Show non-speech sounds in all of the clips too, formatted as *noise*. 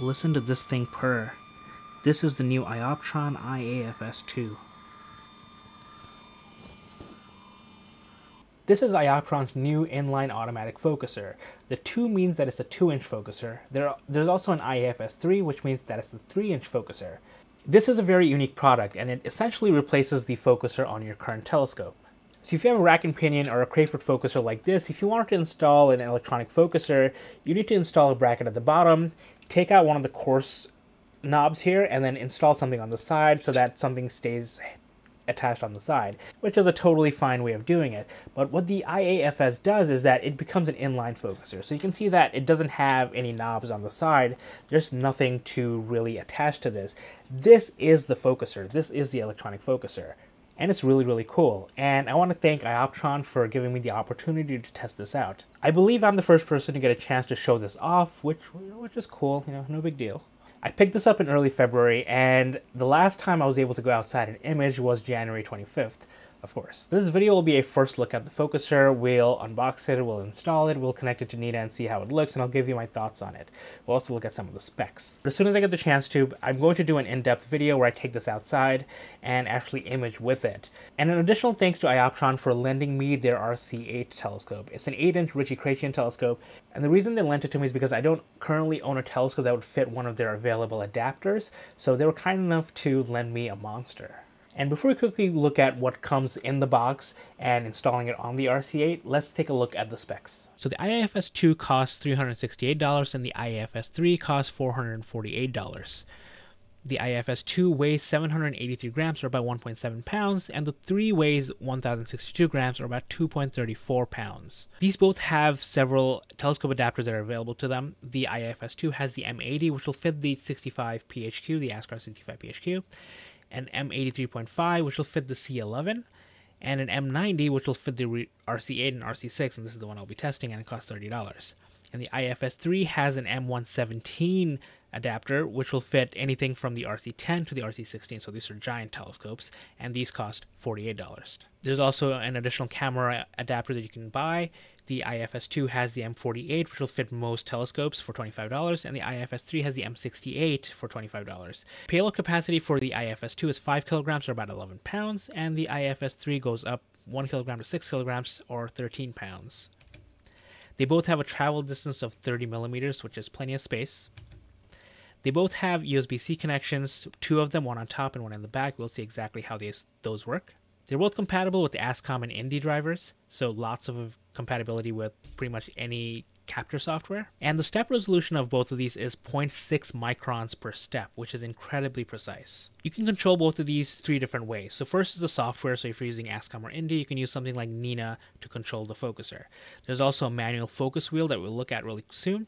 Listen to this thing purr. This is the new iOptron IAFS2. This is iOptron's new inline automatic focuser. The 2 means that it's a 2-inch focuser. There, there's also an IAFS3, which means that it's a 3-inch focuser. This is a very unique product, and it essentially replaces the focuser on your current telescope. So if you have a rack and pinion or a Crayford focuser like this, if you want to install an electronic focuser, you need to install a bracket at the bottom, take out one of the coarse knobs here, and then install something on the side so that something stays attached on the side, which is a totally fine way of doing it. But what the IAFS does is that it becomes an inline focuser. So you can see that it doesn't have any knobs on the side. There's nothing to really attach to this. This is the focuser. This is the electronic focuser. And it's really, really cool. And I want to thank iOptron for giving me the opportunity to test this out. I believe I'm the first person to get a chance to show this off, which, which is cool, you know, no big deal. I picked this up in early February, and the last time I was able to go outside and image was January 25th of course. This video will be a first look at the focuser. We'll unbox it, we'll install it, we'll connect it to NINA and see how it looks, and I'll give you my thoughts on it. We'll also look at some of the specs. But as soon as I get the chance to, I'm going to do an in-depth video where I take this outside and actually image with it. And an additional thanks to iOptron for lending me their RC8 telescope. It's an 8-inch Ritchey-Chrétien telescope, and the reason they lent it to me is because I don't currently own a telescope that would fit one of their available adapters, so they were kind enough to lend me a monster. And before we quickly look at what comes in the box and installing it on the RC8, let's take a look at the specs. So the IAFS2 costs $368 and the IAFS3 costs $448. The IAFS2 weighs 783 grams or about 1.7 pounds, and the 3 weighs 1062 grams or about 2.34 pounds. These both have several telescope adapters that are available to them. The IAFS2 has the M80, which will fit the 65 PHQ, the Askar 65 PHQ, an M83.5, which will fit the C11, and an M90, which will fit the RC8 and RC6, and this is the one I'll be testing, and it costs $30. And the IFS3 has an M117 adapter, which will fit anything from the RC10 to the RC16. So these are giant telescopes, and these cost $48. There's also an additional camera adapter that you can buy. The IFS2 has the M48, which will fit most telescopes for $25, and the IFS3 has the M68 for $25. Payload capacity for the IFS2 is 5 kilograms or about 11 pounds, and the IFS3 goes up 1 kilogram to 6 kilograms or 13 pounds. They both have a travel distance of 30 millimeters, which is plenty of space. They both have USB-C connections, two of them, one on top and one in the back. We'll see exactly how these, those work. They're both compatible with the ASCOM and INDI drivers, so lots of compatibility with pretty much any capture software. And the step resolution of both of these is 0.6 microns per step, which is incredibly precise. You can control both of these three different ways. So first is the software, so if you're using ASCOM or INDI, you can use something like NINA to control the focuser. There's also a manual focus wheel that we'll look at really soon,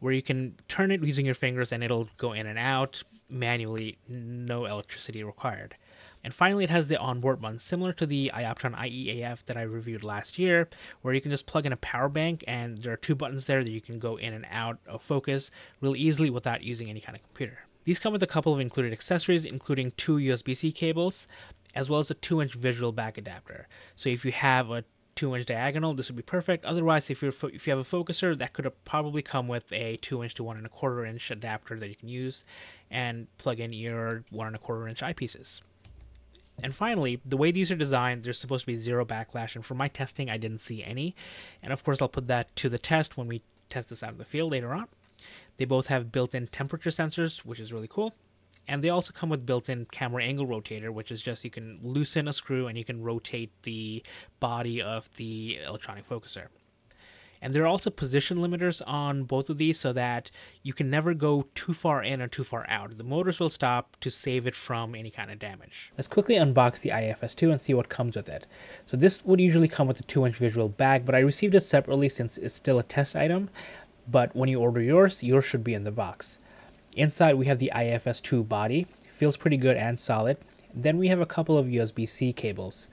where you can turn it using your fingers and it'll go in and out manually, no electricity required. And finally, it has the onboard button, similar to the iOptron IEAF that I reviewed last year, where you can just plug in a power bank and there are two buttons there that you can go in and out of focus really easily without using any kind of computer. These come with a couple of included accessories, including two USB-C cables, as well as a 2-inch visual back adapter. So if you have a 2-inch diagonal, this would be perfect. Otherwise, if, you're if you have a focuser, that could probably come with a 2-inch to 1 and a quarter inch adapter that you can use and plug in your 1 and a quarter inch eyepieces. And finally, the way these are designed, there's supposed to be zero backlash, and for my testing, I didn't see any. And of course, I'll put that to the test when we test this out of the field later on. They both have built-in temperature sensors, which is really cool. And they also come with built-in camera angle rotator, which is just you can loosen a screw and you can rotate the body of the electronic focuser. And there are also position limiters on both of these so that you can never go too far in or too far out. The motors will stop to save it from any kind of damage. Let's quickly unbox the IFS2 and see what comes with it. So this would usually come with a 2 inch visual back, but I received it separately since it's still a test item. But when you order yours, yours should be in the box. Inside we have the IFS2 body, feels pretty good and solid. Then we have a couple of USB-C cables.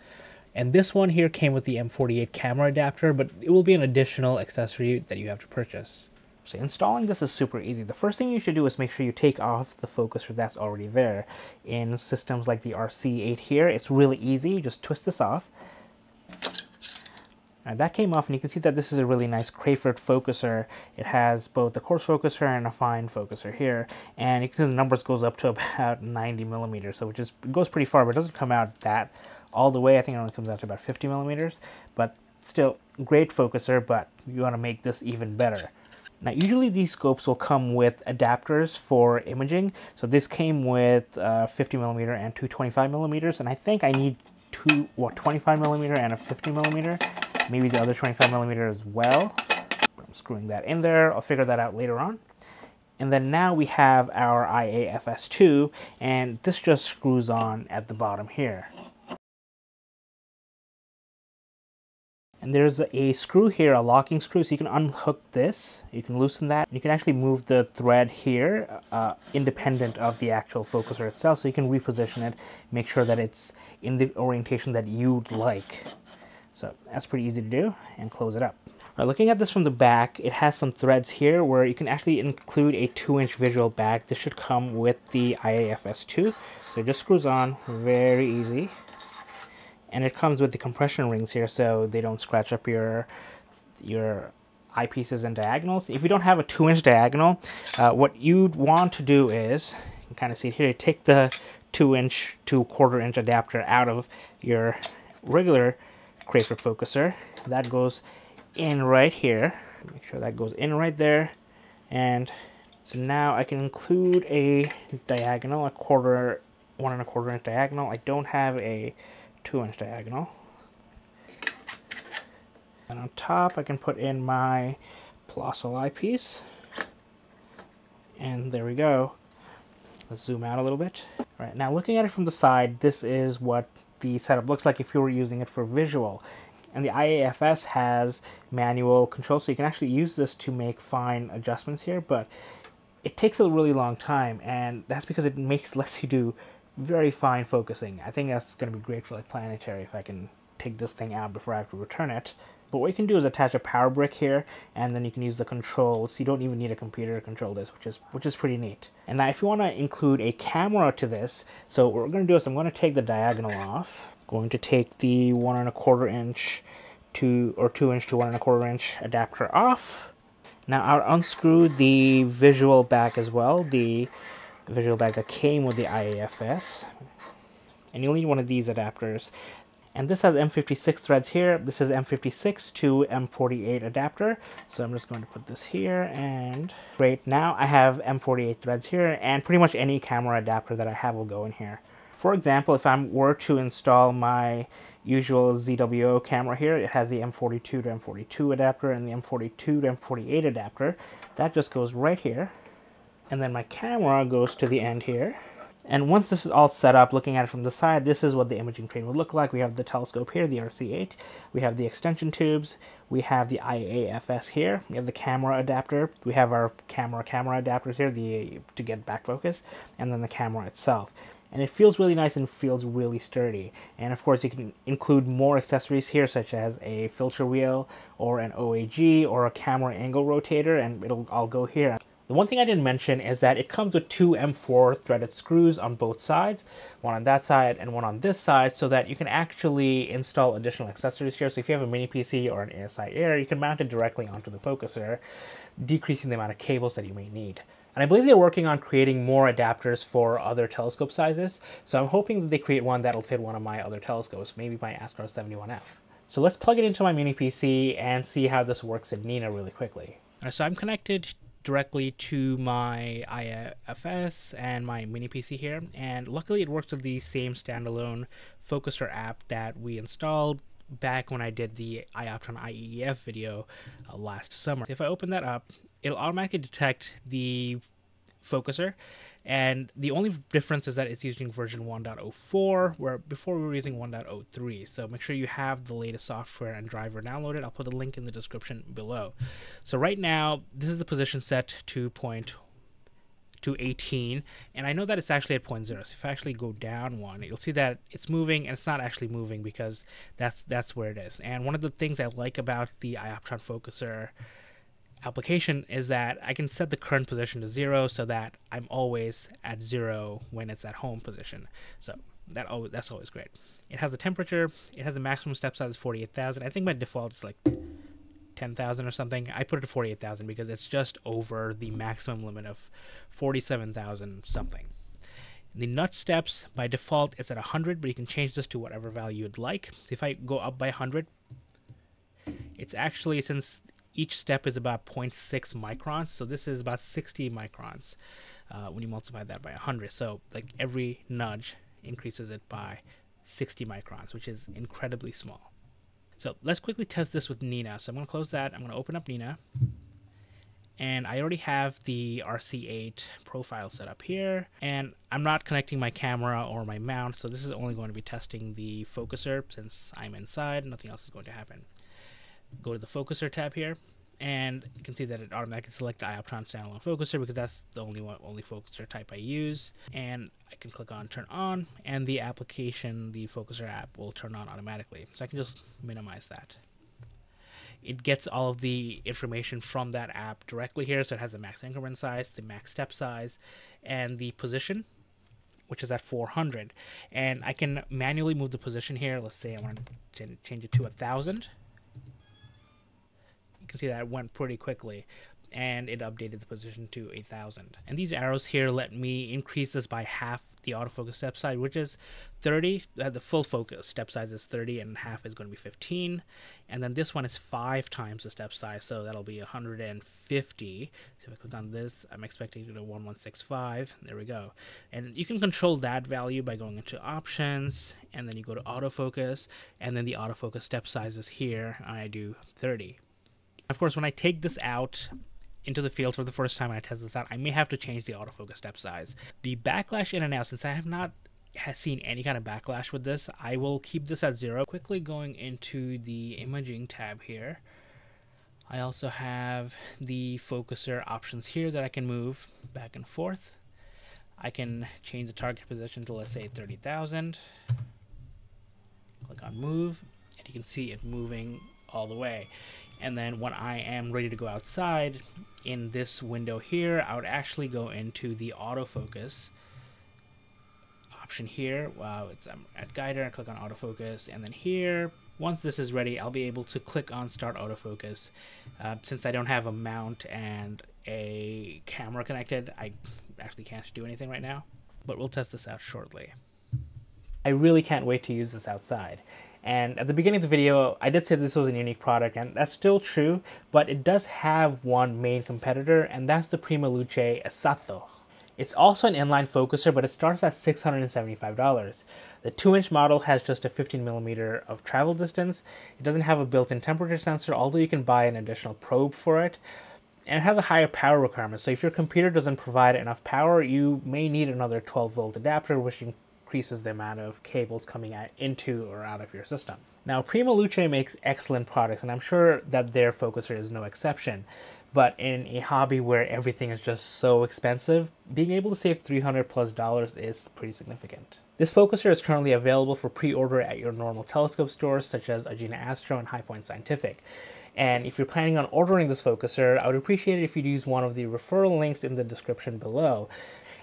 And this one here came with the M48 camera adapter, but it will be an additional accessory that you have to purchase. So installing this is super easy. The first thing you should do is make sure you take off the focuser that's already there. In systems like the RC8 here, it's really easy. You just twist this off. And that came off and you can see that this is a really nice Crayford focuser. It has both the coarse focuser and a fine focuser here. And you can see the numbers goes up to *laughs* about 90 millimeters, so it just goes pretty far, but it doesn't come out that all the way. I think it only comes out to about 50 millimeters, but still great focuser, but you want to make this even better. Now, usually these scopes will come with adapters for imaging. So this came with uh, 50 millimeter and 225 millimeters, and I think I need two, what, 25 millimeter and a 50 millimeter maybe the other 25 millimeter as well. I'm screwing that in there. I'll figure that out later on. And then now we have our IAFS2, and this just screws on at the bottom here. And there's a screw here, a locking screw, so you can unhook this, you can loosen that. You can actually move the thread here, uh, independent of the actual focuser itself, so you can reposition it, make sure that it's in the orientation that you'd like. So that's pretty easy to do and close it up. Looking at this from the back, it has some threads here where you can actually include a 2-inch visual back. This should come with the IAFS2. So it just screws on, very easy. And it comes with the compression rings here so they don't scratch up your, your eyepieces and diagonals. If you don't have a 2-inch diagonal, uh, what you'd want to do is, you can kind of see here, take the 2-inch to quarter inch adapter out of your regular Crayford focuser. That goes in right here. Make sure that goes in right there. And so now I can include a diagonal, a quarter, one and a quarter inch diagonal. I don't have a two inch diagonal. And on top I can put in my Plössl eyepiece. And there we go. Let's zoom out a little bit. All right, now looking at it from the side, this is what the setup looks like if you were using it for visual. And the IAFS has manual control, so you can actually use this to make fine adjustments here, but it takes a really long time, and that's because it makes *laughs* lets you do very fine focusing. I think that's going to be great for like planetary if I can take this thing out before I have to return it. But what you can do is attach a power brick here, and then you can use the controls. You don't even need a computer to control this, which is which is pretty neat. And now if you want to include a camera to this, so what we're going to do is I'm going to take the diagonal off. Going to take the one and a quarter inch to or two inch to one and a quarter inch adapter off. Now I'll unscrew the visual back as well, the visual back that came with the IAFS. And you'll need one of these adapters. And this has M56 threads here. This is M56 to M48 adapter. So I'm just going to put this here and great. Now I have M48 threads here and pretty much any camera adapter that I have will go in here. For example, if I were to install my usual ZWO camera here, it has the M42 to M42 adapter and the M42 to M48 adapter. That just goes right here. And then my camera goes to the end here. And once this is all set up, looking at it from the side, this is what the imaging train would look like. We have the telescope here, the RC8. We have the extension tubes. We have the IAFS here. We have the camera adapter. We have our camera camera adapters here the to get back focus, and then the camera itself. And it feels really nice and feels really sturdy. And of course, you can include more accessories here, such as a filter wheel, or an OAG, or a camera angle rotator, and it'll all go here. The one thing I didn't mention is that it comes with two M4 threaded screws on both sides, one on that side and one on this side, so that you can actually install additional accessories here. So if you have a mini PC or an ASI Air, you can mount it directly onto the focuser, decreasing the amount of cables that you may need. And I believe they're working on creating more adapters for other telescope sizes, so I'm hoping that they create one that'll fit one of my other telescopes, maybe my Askar 71F. So let's plug it into my mini PC and see how this works in NINA really quickly. so I'm connected directly to my IFS and my mini PC here. And luckily it works with the same standalone focuser app that we installed back when I did the iOptron IEAF video uh, last summer. If I open that up, it'll automatically detect the focuser and the only difference is that it's using version 1.04, where before we were using 1.03. So make sure you have the latest software and driver downloaded. I'll put the link in the description below. So right now, this is the position set to point to 18 and I know that it's actually at point zero so if I actually go down one you'll see that it's moving and it's not actually moving because that's that's where it is and one of the things I like about the iOptron focuser application is that I can set the current position to zero so that I'm always at zero when it's at home position. So that oh, that's always great. It has a temperature. It has a maximum step size of 48,000. I think by default it's like 10,000 or something. I put it to 48,000 because it's just over the maximum limit of 47,000 something. The nut steps by default is at 100, but you can change this to whatever value you'd like. So if I go up by 100, it's actually since each step is about 0.6 microns, so this is about 60 microns uh, when you multiply that by 100. So like every nudge increases it by 60 microns, which is incredibly small. So let's quickly test this with NINA. So I'm going to close that. I'm going to open up NINA. And I already have the RC8 profile set up here. And I'm not connecting my camera or my mount, so this is only going to be testing the focuser since I'm inside. Nothing else is going to happen. Go to the focuser tab here and you can see that it automatically selects the iOptron standalone focuser because that's the only one, only focuser type I use. And I can click on turn on, and the application, the focuser app, will turn on automatically. So I can just minimize that. It gets all of the information from that app directly here. So it has the max increment size, the max step size, and the position, which is at 400. And I can manually move the position here. Let's say I want to change it to a 1,000 you can see that it went pretty quickly and it updated the position to 8000 and these arrows here let me increase this by half the autofocus step size which is 30 uh, the full focus step size is 30 and half is going to be 15 and then this one is five times the step size so that'll be 150 so if I click on this I'm expecting to go to 1165 there we go. And you can control that value by going into options and then you go to autofocus and then the autofocus step size is here I do 30 of course, when I take this out into the field for the first time and I test this out, I may have to change the autofocus step size. The backlash in and out, since I have not has seen any kind of backlash with this, I will keep this at zero. Quickly going into the imaging tab here. I also have the focuser options here that I can move back and forth. I can change the target position to let's say 30,000. Click on move and you can see it moving all the way and then when I am ready to go outside in this window here I would actually go into the autofocus option here. Wow it's I'm at guider and click on autofocus and then here once this is ready I'll be able to click on start autofocus. Uh, since I don't have a mount and a camera connected I actually can't do anything right now but we'll test this out shortly I really can't wait to use this outside and at the beginning of the video, I did say this was a unique product, and that's still true, but it does have one main competitor, and that's the PrimaLuce Esatto. It's also an inline focuser, but it starts at $675. The 2-inch model has just a 15mm of travel distance. It doesn't have a built-in temperature sensor, although you can buy an additional probe for it. And it has a higher power requirement, so if your computer doesn't provide enough power, you may need another 12 volt adapter, which increases the amount of cables coming out into or out of your system. Now, PrimaLuce makes excellent products, and I'm sure that their focuser is no exception. But in a hobby where everything is just so expensive, being able to save 300 plus dollars is pretty significant. This focuser is currently available for pre-order at your normal telescope stores such as Agena Astro and High Point Scientific. And if you're planning on ordering this focuser, I would appreciate it if you'd use one of the referral links in the description below.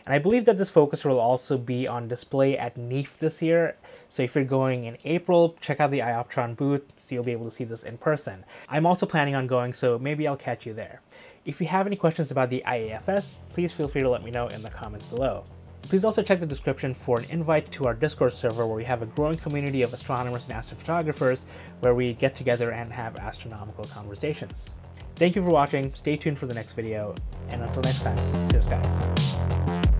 And I believe that this focuser will also be on display at NEAF this year. So if you're going in April, check out the iOptron booth so you'll be able to see this in person. I'm also planning on going, so maybe I'll catch you there. If you have any questions about the IAFS, please feel free to let me know in the comments below. Please also check the description for an invite to our Discord server where we have a growing community of astronomers and astrophotographers where we get together and have astronomical conversations. Thank you for watching, stay tuned for the next video, and until next time, cheers guys.